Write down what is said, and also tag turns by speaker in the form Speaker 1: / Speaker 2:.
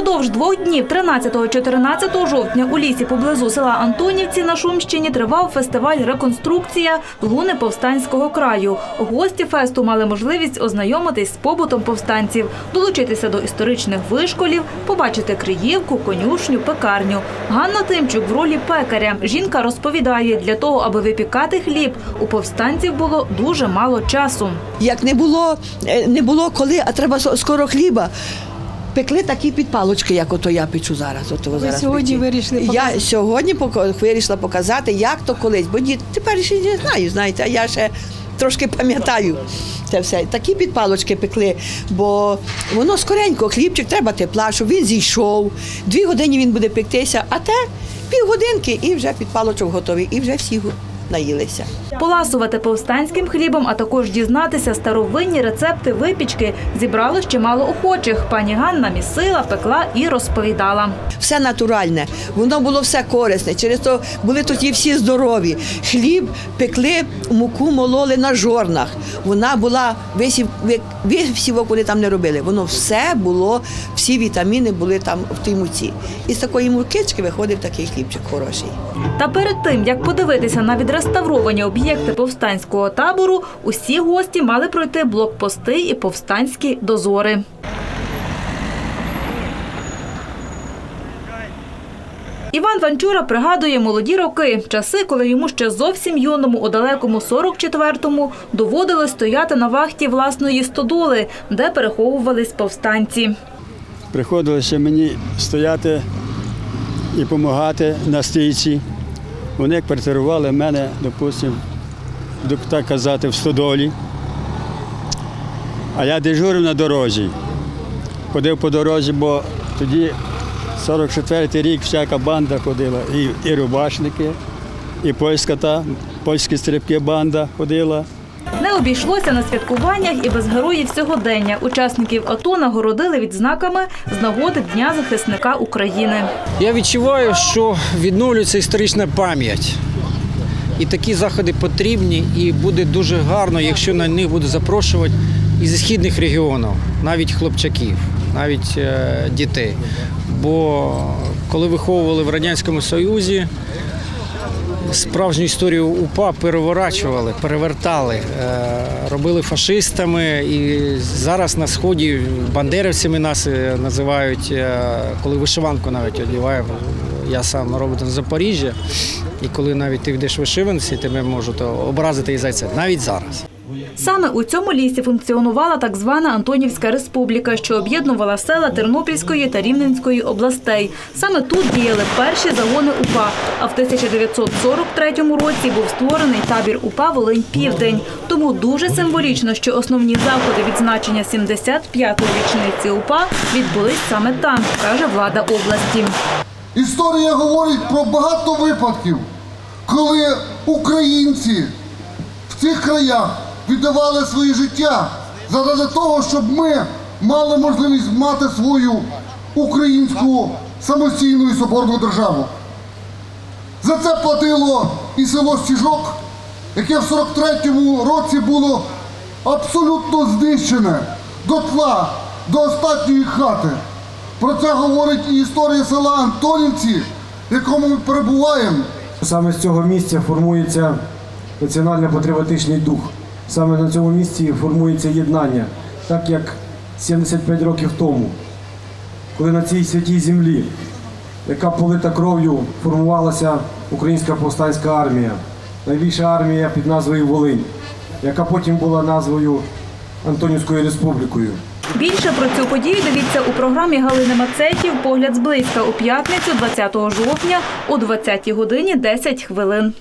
Speaker 1: Упродовж двох днів 13-14 жовтня у лісі поблизу села Антонівці на Шумщині тривав фестиваль «Реконструкція луни повстанського краю». Гості фесту мали можливість ознайомитись з побутом повстанців, долучитися до історичних вишколів, побачити Криївку, конюшню, пекарню. Ганна Тимчук в ролі пекаря. Жінка розповідає, для того, аби випікати хліб, у повстанців було дуже мало часу.
Speaker 2: Як не було, е, не було коли, а треба скоро хліба. Пекли такі підпалочки, як ото я печу зараз. Ото зараз
Speaker 3: сьогодні
Speaker 2: печу.
Speaker 3: вирішили
Speaker 2: Я сьогодні вирішила показати, як то колись. Бо тепер ще не знаю, знаєте, а я ще трошки пам'ятаю це все. Такі підпалочки пекли, бо воно скоренько, хлібчик треба тепла, щоб він зійшов. Дві години він буде пектися, а те півгодинки і вже підпалочок готовий, і вже всі наїлися.
Speaker 1: Поласувати повстанським хлібом, а також дізнатися старовинні рецепти випічки зібрало ще мало охочих. Пані Ганна місила, пекла і розповідала.
Speaker 2: все натуральне, воно було все корисне. Через то були тоді всі здорові. Хліб пекли, муку мололи на жорнах. Вона була висів, ви- висівок вони там не робили. Воно все було, всі вітаміни були там в тій муці. І з такої мукички виходив такий хлібчик хороший.
Speaker 1: Та перед тим, як подивитися на відреставровані об'єкти повстанського табору, усі гості мали пройти блокпости і повстанські дозори. Іван Ванчура пригадує молоді роки, часи, коли йому ще зовсім юному, у далекому 44-му, доводилось стояти на вахті власної стодоли, де переховувались повстанці.
Speaker 4: Приходилося мені стояти і допомагати на стійці. Вони квартирували мене, допустимо, так казати, в стодолі. А я дежурив на дорозі. Ходив по дорозі, бо тоді 44-й рік всяка банда ходила, і, і рубашники, і польська та, польські стрибки банда ходила.
Speaker 1: Обійшлося на святкуваннях і без героїв сьогодення. Учасників АТО нагородили відзнаками з нагоди Дня захисника України.
Speaker 5: Я відчуваю, що відновлюється історична пам'ять. І такі заходи потрібні, і буде дуже гарно, якщо на них буде запрошувати із східних регіонів, навіть хлопчаків, навіть е, дітей. Бо коли виховували в Радянському Союзі, справжню історію УПА переворачували, перевертали, е, робили фашистами. І зараз на сході бандерівцями нас е, називають, е, коли вишиванку навіть одіваємо. Я сам родом з Запоріжжя, і коли навіть ти йдеш вишиванці, тебе можуть образити і за це. Навіть зараз.
Speaker 1: Саме у цьому лісі функціонувала так звана Антонівська республіка, що об'єднувала села Тернопільської та Рівненської областей. Саме тут діяли перші загони УПА. А в 1943 році був створений табір УПА Волинь Південь. Тому дуже символічно, що основні заходи відзначення 75-ї річниці УПА відбулись саме там, каже влада області.
Speaker 6: Історія говорить про багато випадків, коли українці в цих краях віддавали своє життя заради того, щоб ми мали можливість мати свою українську самостійну і соборну державу. За це платило і село Стіжок, яке в 43-му році було абсолютно знищене до тла, до останньої хати. Про це говорить і історія села Антонівці, в якому ми перебуваємо.
Speaker 7: Саме з цього місця формується національно-патріотичний дух. Саме на цьому місці формується єднання, так як 75 років тому, коли на цій святій землі, яка полита кров'ю, формувалася Українська повстанська армія, найбільша армія під назвою Волинь, яка потім була назвою Антонівською республікою.
Speaker 1: Більше про цю подію дивіться у програмі Галини Мацетів «Погляд зблизька» у п'ятницю 20 жовтня о 20 годині 10 хвилин.